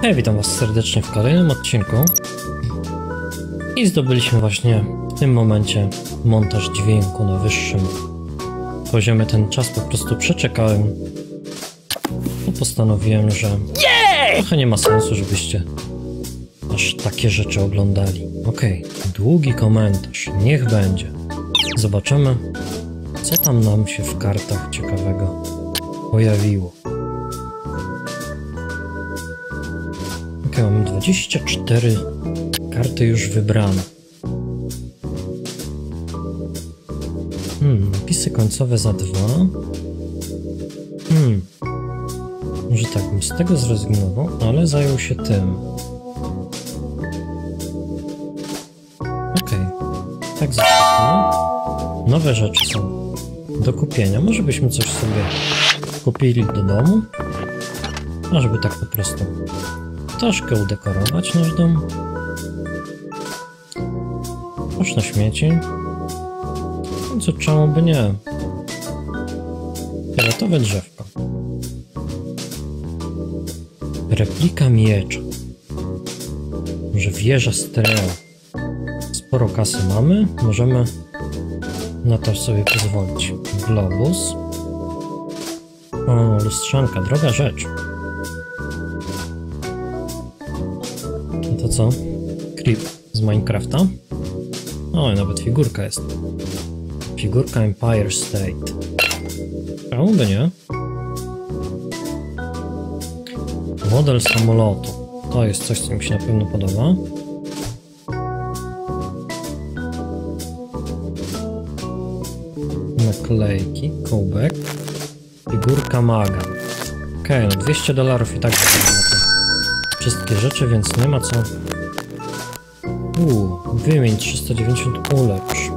Hej, witam was serdecznie w kolejnym odcinku. I zdobyliśmy właśnie w tym momencie montaż dźwięku na wyższym poziomie. Ten czas po prostu przeczekałem. Bo postanowiłem, że trochę nie ma sensu, żebyście aż takie rzeczy oglądali. Okej, długi komentarz, niech będzie. Zobaczymy, co tam nam się w kartach ciekawego pojawiło. Mamy 24 karty już wybrane. Hmm, napisy końcowe za dwa. Hmm. Może tak bym z tego zrezygnował, ale zajął się tym. Okej, tak zostało. Nowe rzeczy są do kupienia. Może byśmy coś sobie kupili do domu? A żeby tak po prostu troszkę udekorować nasz dom. Kosz na śmieci. Co, czemu by nie? Fioletowe drzewko. Replika miecza. Może wieża stereo. Sporo kasy mamy. Możemy na to sobie pozwolić. Globus. O, lustrzanka. Droga rzecz. Co? Creep z Minecrafta? O, nawet figurka jest. Figurka Empire State. Czemu by nie? Model samolotu. To jest coś, co mi się na pewno podoba. Naklejki, kubek. Figurka maga. Okej, okay, no 200 dolarów i tak będzie wszystkie rzeczy, więc nie ma co. Uuu, wymień 390 ulepsz.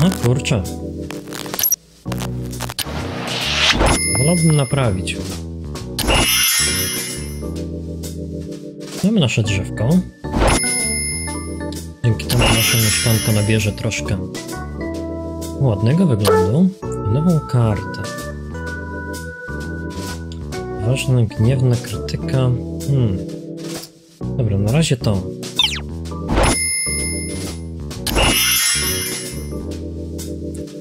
A kurczę. Wolałbym naprawić. Mamy nasze drzewko. Dzięki temu nasze mieszkanko nabierze troszkę ładnego wyglądu nową kartę. Ważna, gniewna krytyka. Hmm. Dobra, na razie to.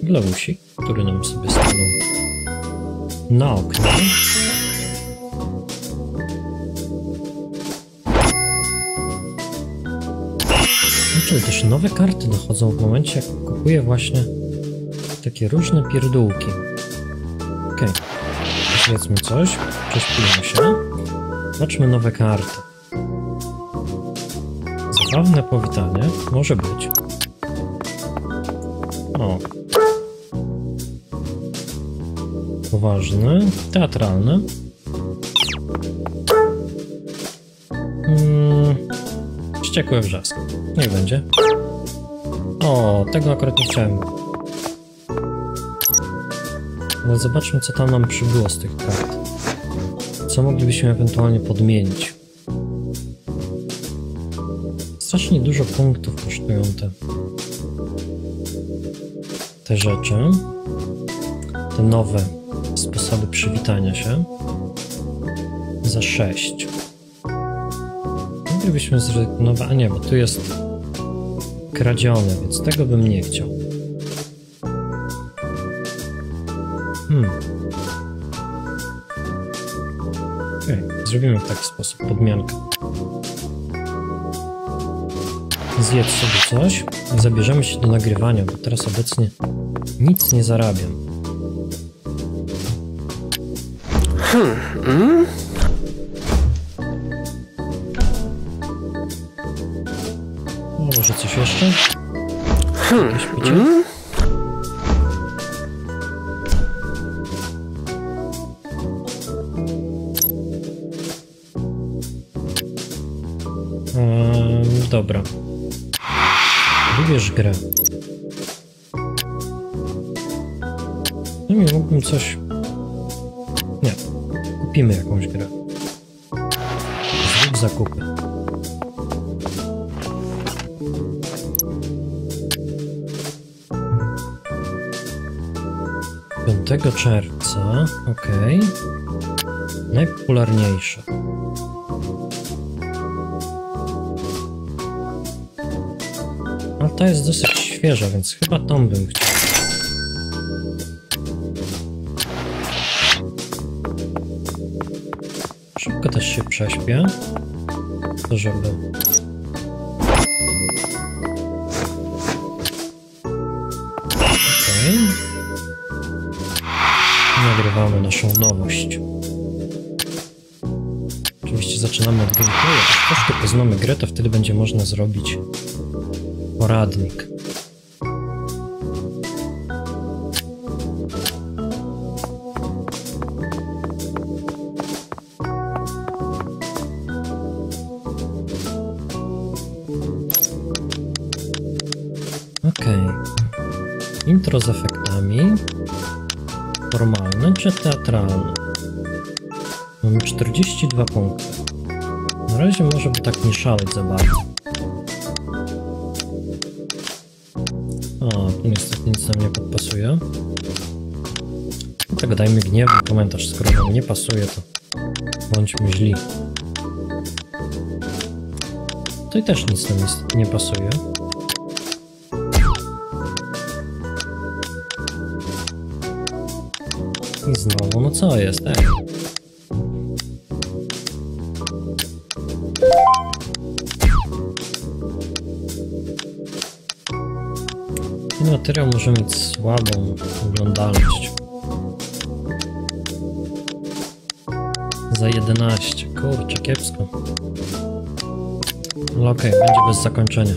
Globusik, który nam sobie stanął na oknie. No, czyli też nowe karty dochodzą w momencie, jak kupuję właśnie takie różne pierdółki. Okej. Okay. Powiedzmy coś. Prześpijmy się. Zobaczmy nowe karty. Zabawne powitanie. Może być. O. Poważny. Teatralny. Hmm. Wściekły wrzask. Niech będzie. O, tego akurat nie chciałem. Ale zobaczmy, co tam nam przybyło z tych kart. Co moglibyśmy ewentualnie podmienić. Strasznie dużo punktów kosztują te, te rzeczy. Te nowe sposoby przywitania się. Za 6. Moglibyśmy zrezygnować... A nie, bo tu jest kradzione, więc tego bym nie chciał. Zrobimy w taki sposób podmiankę. Zjedz sobie coś i zabierzemy się do nagrywania, bo teraz obecnie nic nie zarabiam. Hmm. Mm? Może coś jeszcze? Hmm. Mm? Wybierz grę. Nie mógłbym coś... Nie. Kupimy jakąś grę. Zrób zakupy. Piątego czerwca, ok. najpopularniejsze. Ta jest dosyć świeża, więc chyba tą bym chciał. Szybko też się prześpię. To żeby... Okej. Nagrywamy naszą nowość. Oczywiście zaczynamy od gameplayu. Jak troszkę poznamy grę, to wtedy będzie można zrobić poradnik. Okej. Intro z efektami. Formalne czy teatralne? Mamy 42 punkty. Na razie może by tak nie szaleć za bardzo. Nic nam nie podpasuje. Dlatego dajmy gniewny komentarz, skoro nam nie pasuje, to bądźmy źli. I też nic nam nie pasuje. I znowu, no co jest, ej? Materiał może mieć słabą oglądalność. Za 11, kurczę, kiepsko. Ale okej, będzie bez zakończenia.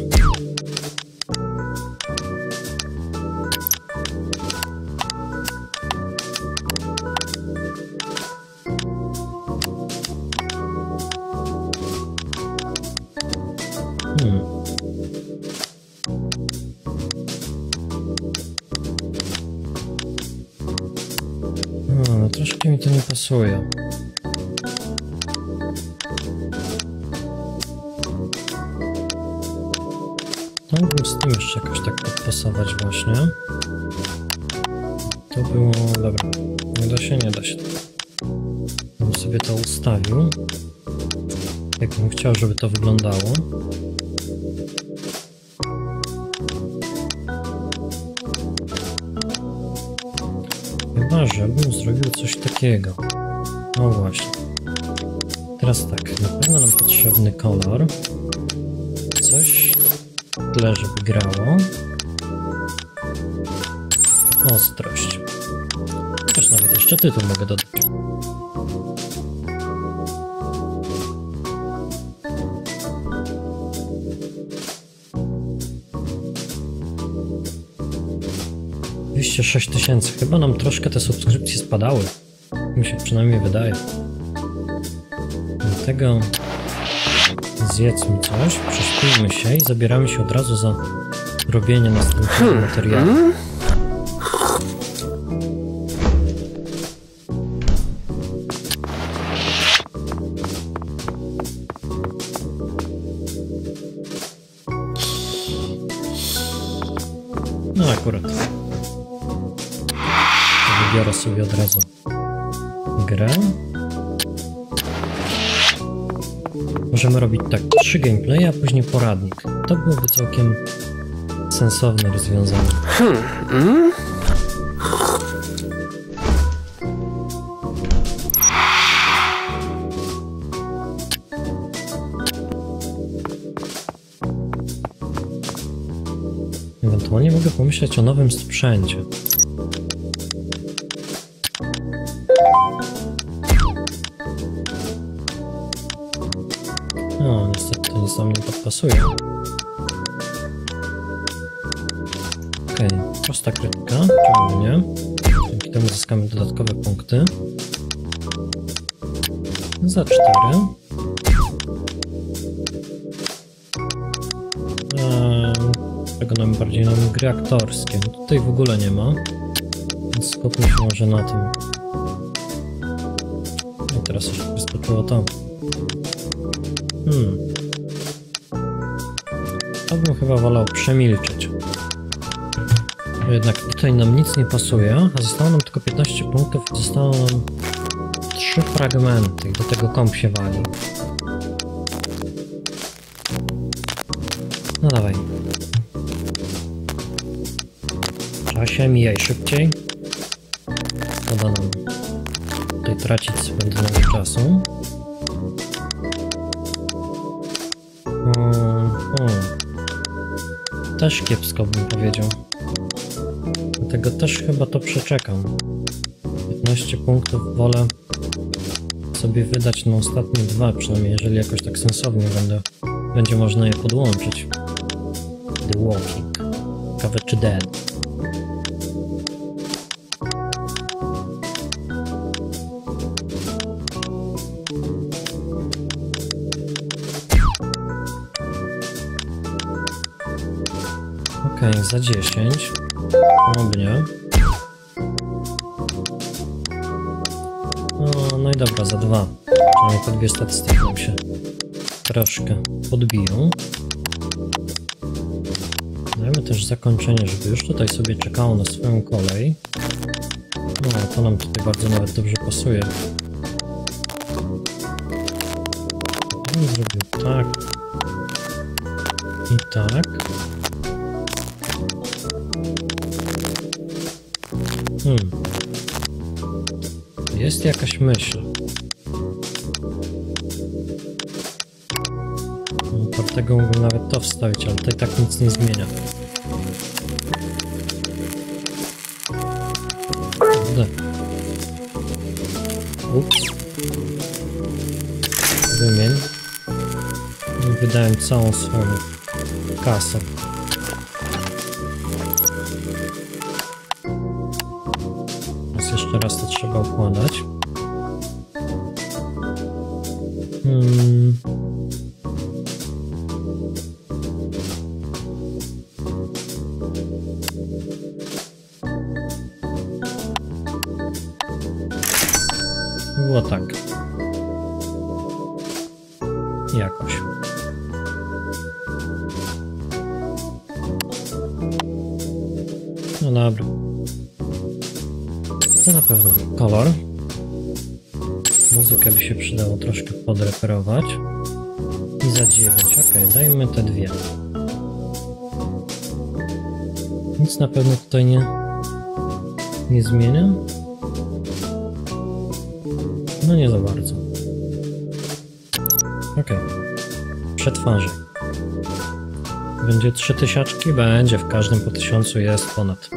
Mi to nie pasuje. Mógłbym z tym jeszcze jakoś tak podpasować właśnie. To było... dobra. Nie da się, nie da się. Bym sobie to ustawił. Jakbym chciał, żeby to wyglądało. Żebym zrobił coś takiego. No właśnie. Teraz tak, na pewno nam potrzebny kolor. Coś w tle, żeby grało. Ostrość. Też nawet jeszcze tytuł mogę dodać. Dwieście sześć tysięcy. Chyba nam troszkę te subskrypcje spadały. Mi się przynajmniej wydaje. Dlatego zjedzmy coś, prześpijmy się i zabieramy się od razu za robienie następnego materiału. Sobie od razu grę. Możemy robić tak, trzy gameplay, a później poradnik. To byłoby całkiem sensowne rozwiązanie. Ewentualnie mogę pomyśleć o nowym sprzęcie. Nie podpasuje. Okej, prosta krytyka, czemu nie? Dzięki temu zyskamy dodatkowe punkty. Za 4. Eee, czego nam bardziej nam gry aktorskie. Tutaj w ogóle nie ma. Więc skupmy się może na tym. I teraz jeszcze wyskoczyło to. Hmm. Bym chyba wolał przemilczeć. Jednak tutaj nam nic nie pasuje, a zostało nam tylko 15 punktów, zostało nam trzy fragmenty i do tego komp się wali. No dawaj. Czasie, mijaj szybciej. Szkoda nam tutaj tracić spędzonego czasu. Też kiepsko bym powiedział. Dlatego też chyba to przeczekam. 15 punktów wolę sobie wydać na ostatnie dwa, przynajmniej jeżeli jakoś tak sensownie będę, będzie można je podłączyć. The Walking. Czy Dead. Za 10. Oby nie. No, no i dobra, za dwa. Przynajmniej te dwie statystyki nam się troszkę podbiją. Dajmy też zakończenie, żeby już tutaj sobie czekało na swoją kolej. No, to nam tutaj bardzo nawet dobrze pasuje. Bym zrobił tak. I tak. Jest jakaś myśl. Dlatego mógłbym nawet to wstawić, ale to i tak nic nie zmienia. Kurde. Ups. Wymień. Wydałem całą swoją kasę. Teraz to trzeba układać. I za 9. Ok, dajmy te dwie. Nic na pewno tutaj nie, nie zmienia. No nie za bardzo. Ok. Przetwarzaj. Będzie trzy tysiaczki? Będzie, w każdym po tysiącu jest ponad.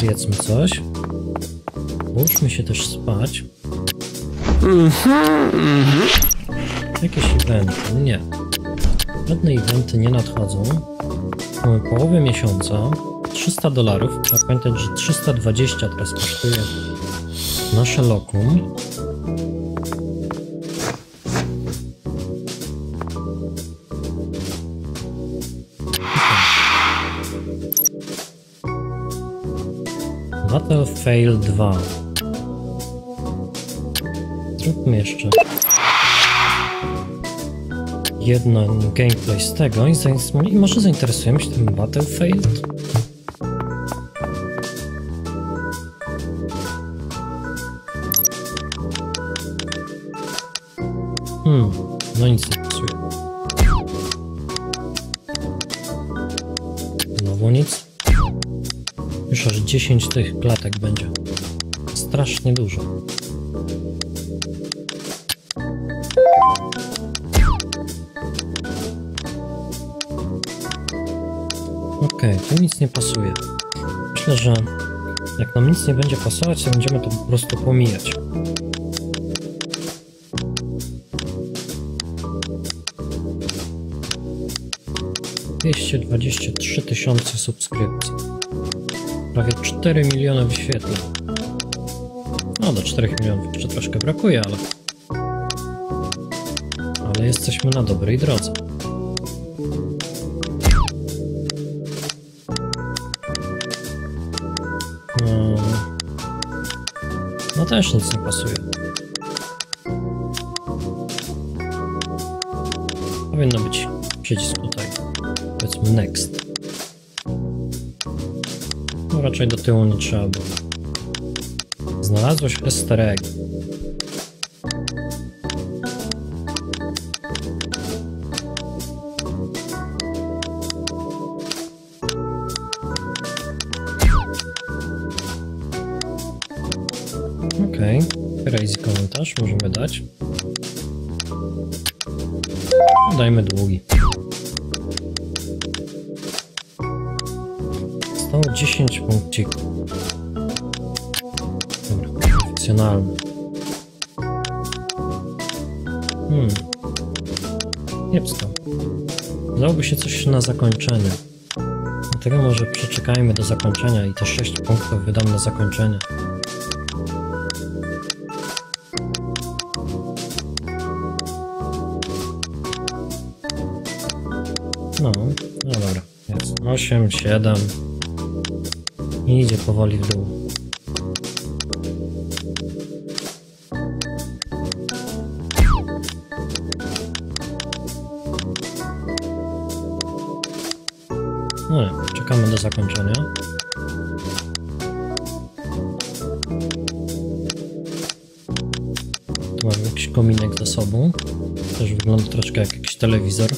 Zjedzmy coś. Połóżmy się też spać. Jakieś eventy? Nie. Żadne eventy nie nadchodzą. Mamy połowę miesiąca. 300 dolarów. Trzeba pamiętać, że 320 teraz kosztuje nasze lokum. Battlefield 2. Zróbmy jeszcze jedno gameplay z tego i, i może zainteresujemy się tym Battlefield. Hmm, no nic nie pasuje. Znowu nic. Już aż 10 tych klatek będzie. Strasznie dużo. Okej, tu nic nie pasuje. Myślę, że jak nam nic nie będzie pasować, to będziemy to po prostu pomijać. Dwieście dwadzieścia trzy tysiące subskrypcji. Prawie 4 miliony wyświetleń. No do 4 milionów jeszcze troszkę brakuje, ale... Ale jesteśmy na dobrej drodze. No, no też nic nie pasuje. Powinno być przycisk tutaj. Powiedzmy next. Raczej do tyłu nie trzeba było. Znalazłeś okay. możemy dać. Dajmy długi. 10 punkcików. Dobra. Hmm. Kiepsko. Dałoby się coś na zakończenie. Dlatego może przeczekajmy do zakończenia i te 6 punktów wydam na zakończenie. No, no dobra. Jest 8, 7. I idzie powoli w dół. No nie, czekamy do zakończenia. Tu mamy jakiś kominek za sobą. Też wygląda troszkę jak jakiś telewizor.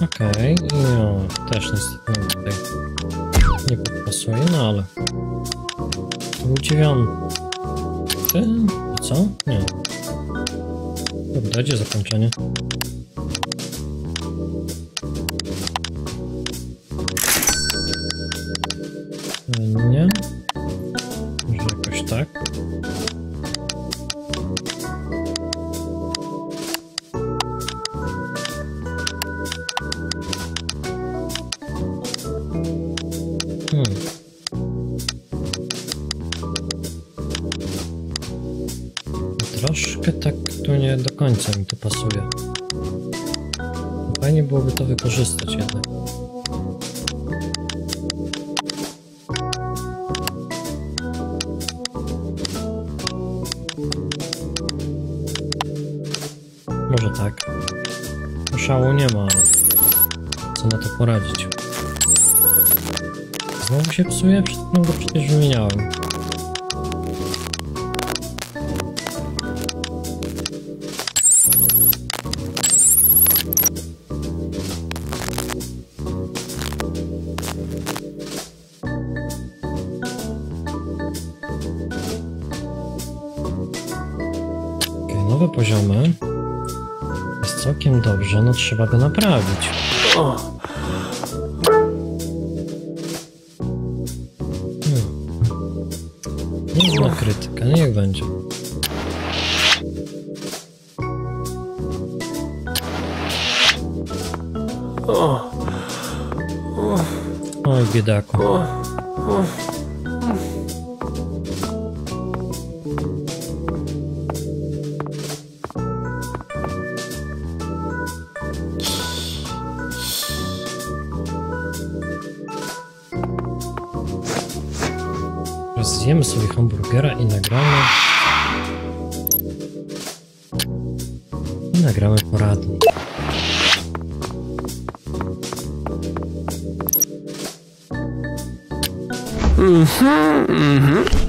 Okej, i no, też niestety tutaj nie podpasuje, no ale... Był dziewiąty... Co? Nie. Dobra, gdzie zakończenie? Troszkę tak tu nie do końca mi to pasuje. Fajnie byłoby to wykorzystać jednak. Może tak. Szału nie ma, ale co na to poradzić? Znowu się psuje? Przed chwilą go przecież wymieniałem. Nowe poziomy. Jest całkiem dobrze, no trzeba go naprawić. Nie zjemy sobie hamburgera i nagramy. I nagramy poradnik. Okej,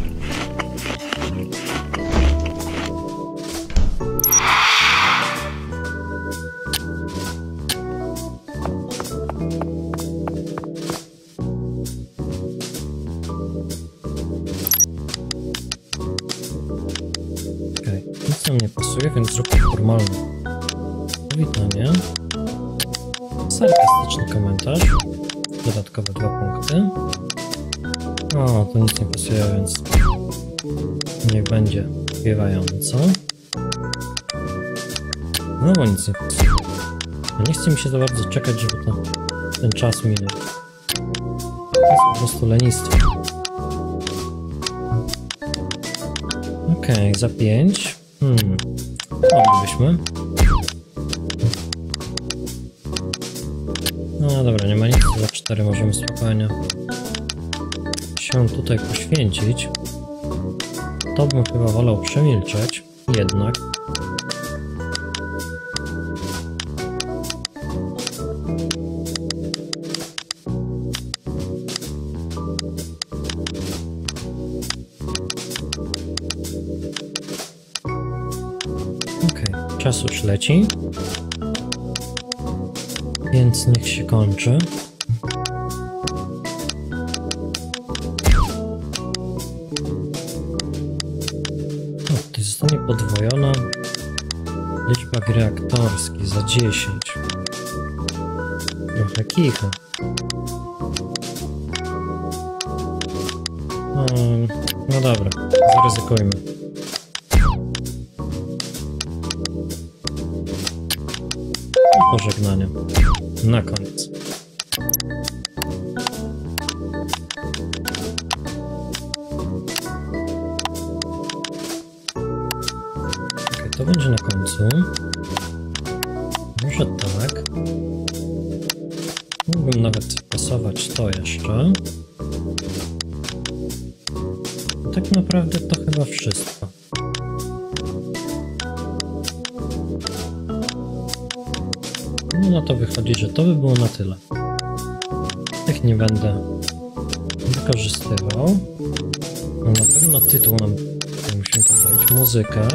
Sarkastyczny komentarz. Dodatkowe dwa punkty. O, tu nic nie pasuje, więc niech będzie śpiewająco. No bo nic nie pasuje. Nie chce mi się za bardzo czekać, żeby to, ten czas minął. To jest po prostu lenistwo. Okej, za 5. Hmm. Moglibyśmy. No dobra, nie ma nic, za 4 możemy spokojnie się tutaj poświęcić. To bym chyba wolał przemilczeć, jednak. Okej, czas już leci. Niech się kończy. O, to zostanie podwojona liczba gry aktorskiej za 10. Trochę kicha. Um, no dobra, zaryzykujmy. I pożegnanie. Na koniec. Okej, to będzie na końcu. Może tak. Mógłbym nawet pasować to jeszcze. Tak naprawdę to to by było na tyle. Tych nie będę wykorzystywał. No na pewno tytuł nam musimy poprawić. Muzykę.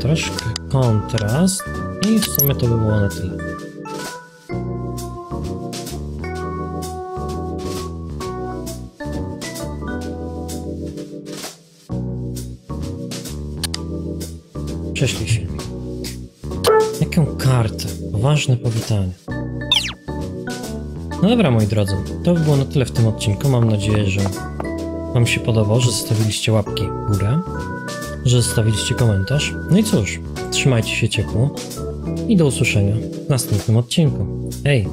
Troszkę kontrast. I w sumie to by było na tyle. Prześlij filmik. Poważne powitanie. No dobra, moi drodzy, to by było na tyle w tym odcinku. Mam nadzieję, że Wam się podobało, że zostawiliście łapki w górę, że zostawiliście komentarz. No i cóż, trzymajcie się ciepło i do usłyszenia w następnym odcinku. Hej!